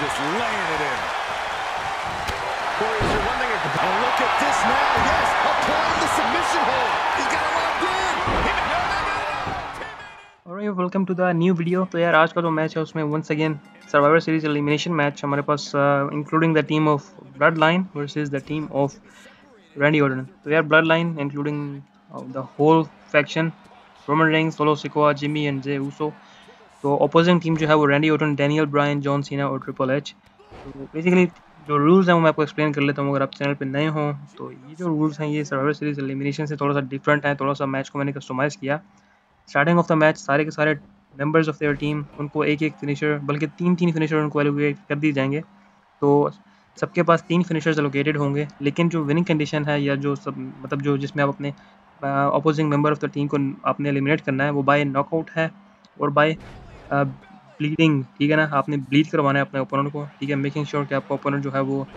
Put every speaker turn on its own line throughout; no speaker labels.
just laying it in. Corey, is there one thing... And look at this now. Yes, applying the submission hold. He's got it locked in.
Alright, welcome to the new video. तो यार आज का जो match है उसमें once again survivor series elimination match हमारे पास including the team of blood line versus the team of Randy Orton तो यार blood line including the whole faction Roman Reigns solo Sikoa Jimmy and Jey Uso तो opposing team जो है वो Randy Orton Daniel Bryan John Cena और triple H तो basically जो rules हैं वो मैं आपको एक्सप्लेन कर लेता हूँ, अगर आप चैनल पे नए हों तो ये जो रूल्स हैं, ये सर्वाइवर सीरीज़ एलिमिनेशन से थोड़ा सा डिफरेंट है, थोड़ा सा मैच को मैंने कस्टमाइज़ किया। स्टार्टिंग ऑफ़ द मैच सारे के सारे मेंबर्स ऑफ़ देयर टीम उनको एक एक फिनिशर बल्कि तीन तीन फिनिशर उनको एलोकेट कर दिए जाएँगे। तो सबके पास तीन फिनिशर्स एलोकेटेड होंगे, लेकिन जो विनिंग कंडीशन है या जो सब मतलब जो जिसमें आप अपने opposing member of the team को आपने एलिमिनेट करना है, वो बाय नॉकआउट है और बाय ब्लीडिंग ठीक है ना? आपने ब्लीड करवाना है अपने ओपोनेंट को, ठीक है? मेकिंग श्योर कि आपका ओपोनेंट जो है वो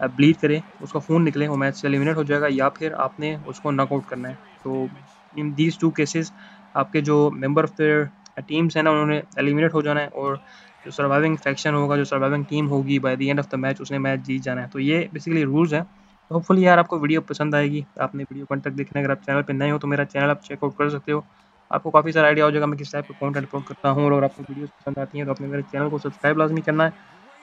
ब्लीड करे, उसका खून निकले, वो मैच से एलिमिनेट हो जाएगा या फिर आपने उसको नॉकआउट करना है। तो इन दीज टू केसेस आपके जो मेंबर ऑफ़ द टीम्स हैं ना, उन्होंने एलिमिनेट हो जाना है और जो सर्वाइविंग फैक्शन होगा, जो सर्वाइविंग टीम होगी by the end of the match उसने मैच जीत जाना है। तो ये बेसिकली रूल्स हैं। तो होपफुली यार आपको वीडियो पसंद आएगी। आपने वीडियो कंट तक देखना अगर आप चैनल पर नए हो तो मेरा चैनल आप चेकआउट कर सकते हो। आपको काफ़ी सारा आइडिया हो जाएगा मैं किस टाइप का कॉन्टेंट अपलोड करता हूँ और अगर आपको वीडियोस पसंद आती हैं तो अपने मेरे चैनल को सब्सक्राइब लाजमी करना है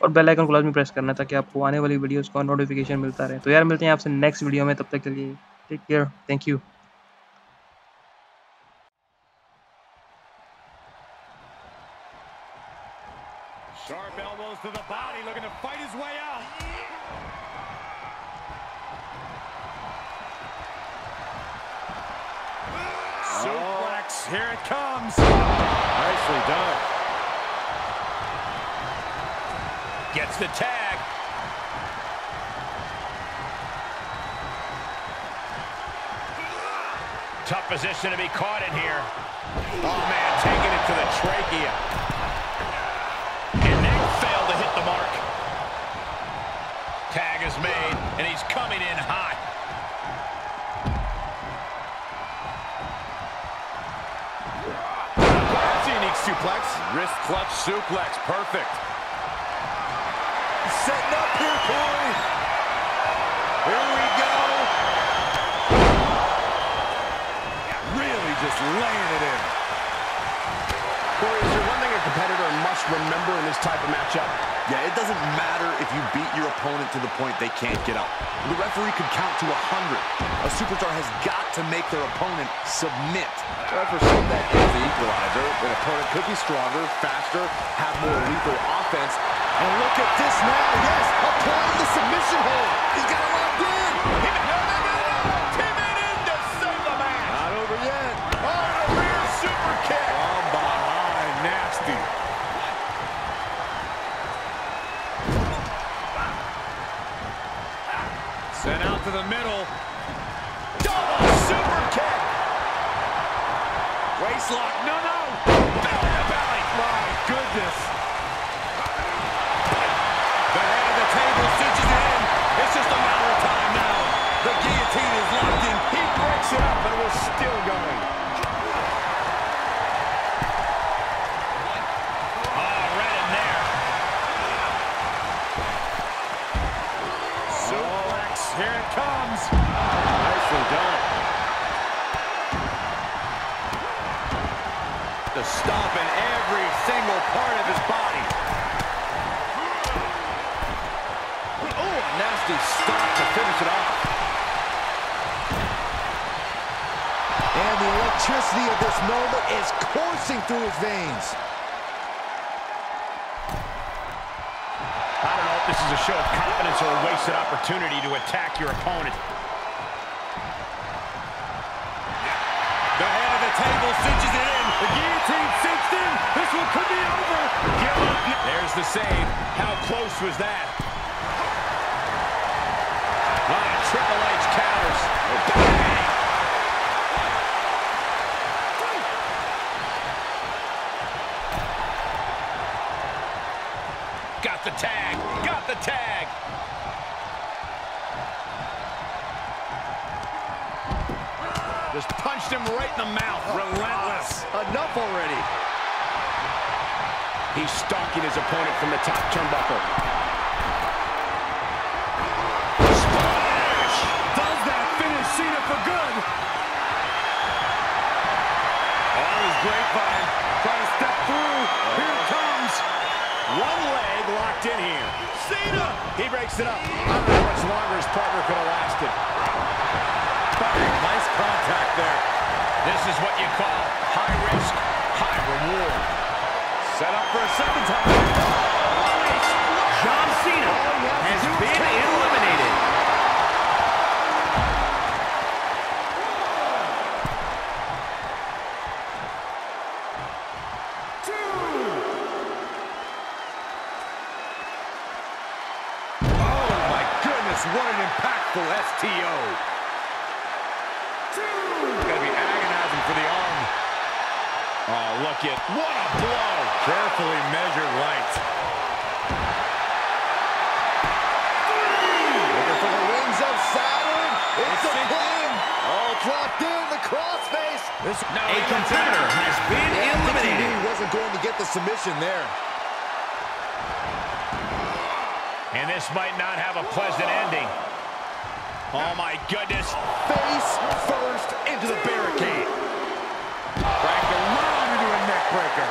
और बेल आइकन को लाजमी प्रेस करना है ताकि आपको आने वाली वीडियोस का नोटिफिकेशन मिलता रहे तो यार मिलते हैं आपसे नेक्स्ट वीडियो में तब तक के लिए take care thank you
Sharp elbows to the body, looking to fight his way out. Here it comes. Nicely done. Gets the tag. Tough position to be caught in here. Oh, man, taking it to the trachea. And Nick failed to hit the mark. Tag is made, and he's coming in hot. Suplex. Wrist clutch suplex. Perfect. Setting up here, Corey. Here we go. Really just laying it in. Corey, is there one thing a competitor must remember in this type of matchup?
Yeah, it doesn't matter if you beat your opponent to the point they can't get up. The referee could count to 100. A superstar has got to make their opponent submit.
Well, for some, that is the equalizer. An opponent could be stronger, faster, have more lethal offense. And look at this now. Yes, applying the submission hold. He's got it to the middle. To stomp in every single part of his body. Oh, a nasty stop to finish it off. And the electricity of this moment is coursing through his veins. I don't know if this is a show of confidence or a wasted opportunity to attack your opponent. The head of the table cinches it in. The guillotine cinched in. This one could be over. Give up. There's the save. How close was that? Ah, Triple H counters. Got the tag. Got the tag. him right in the mouth. Oh, Relentless. God. Enough already. He's stalking his opponent from the top turnbuckle. Splash! Does that finish Cena for good? Oh, his grapevine. Trying to step through. Here it comes. One leg locked in here. Cena! He breaks it up. I don't know how much longer his partner could have lasted. Oh, my goodness, what an impactful STO. Gotta be agonizing for the arm. Oh, look at, what a blow. Carefully measured right.
Looking for the rings of Saturn. It's
It's
a pin. Oh, it's in. The crossface.
This, no,
A competitor has been
submission there.
And this might not have a pleasant ending. Oh, my goodness.
Face first into the barricade.
Cracked around into a neck breaker.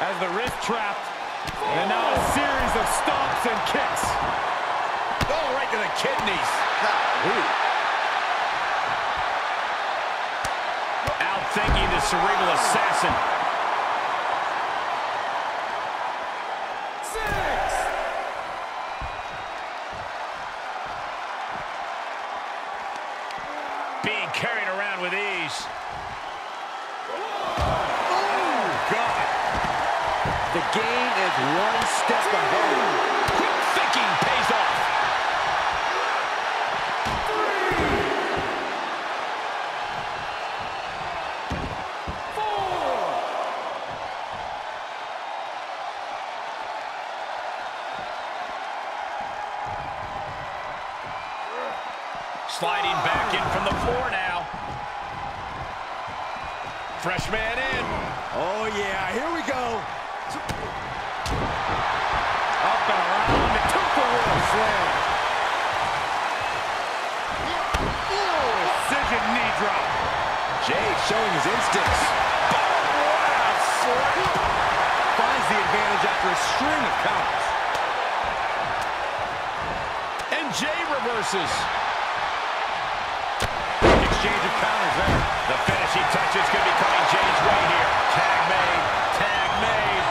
As the wrist trapped. And now a series of stomps and kicks. Oh, right to the kidneys.
Golly.
Outthinking the cerebral assassin. Six. Being carried around with ease. Oh, God.
The game is one step ahead. Showing his instincts.
Finds the advantage after a string of counters. And Jey reverses. Exchange of counters there. The finishing touches could be coming Jey's way here. Tag made. Tag made.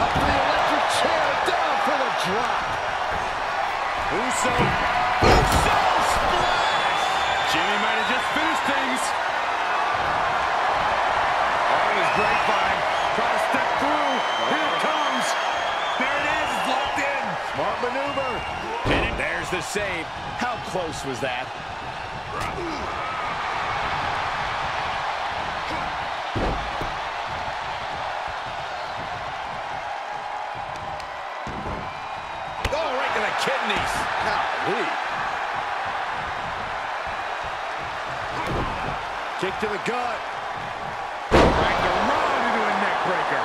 Up to the electric chair. Down for the drop.
Uso. Jimmy might have just finished things. Oh, On his grapevine. Trying to step through. Here it comes. There it is. It's locked in.
Smart maneuver.
And there's the save. How close was that? Oh, right to the kidneys.
Golly. Kick to the gut.
Cracked around into a neck breaker.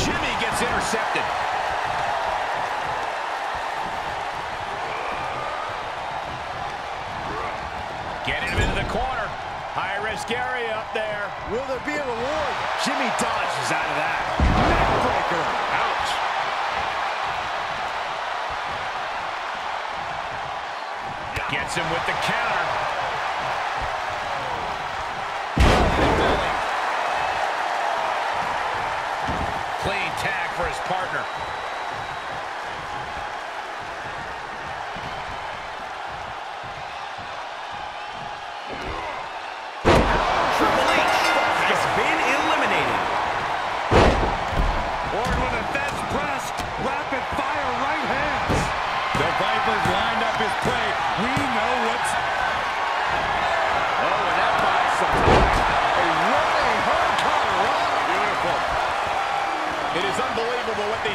Jimmy gets intercepted. Getting him into the corner. High risk area up there.
Will there be a reward?
Jimmy dodges out of that. Neckbreaker. Ouch. Gets him with the counter. Clean tag for his partner.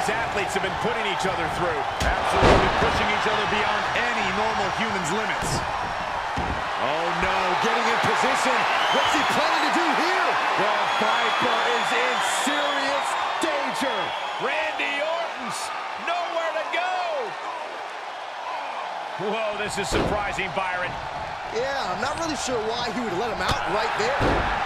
These athletes have been putting each other through. Absolutely pushing each other beyond any normal human's limits.
Oh, no, getting in position. What's he planning to do here? The Viper is in serious danger.
Randy Orton's nowhere to go. Whoa, this is surprising, Byron.
Yeah, I'm not really sure why he would let him out right there.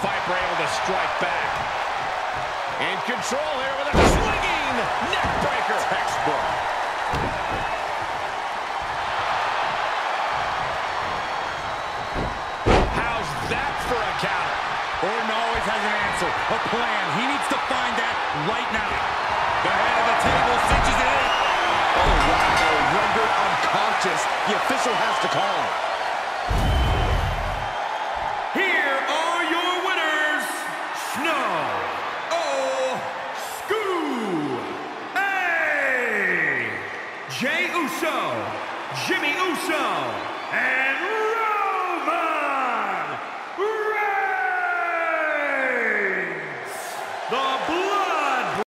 Viper able to strike back. In control here with a swinging neckbreaker.
Textbook.
How's that for a count?
Orton always has an answer, a plan. He needs to find that right now. The head of the table cinches it in.
Oh, wow. Rendered unconscious. The official has to call.